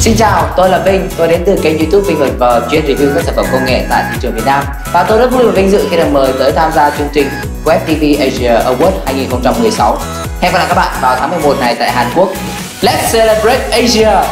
Xin chào, tôi là Vinh, tôi đến từ kênh youtube Vinh Huỳnh và chuyên review các sản phẩm công nghệ tại thị trường Việt Nam. Và tôi rất vui và vinh dự khi được mời tới tham gia chương trình Web TV Asia Award 2016 Hẹn gặp lại các bạn vào tháng 11 này tại Hàn Quốc. Let's celebrate Asia!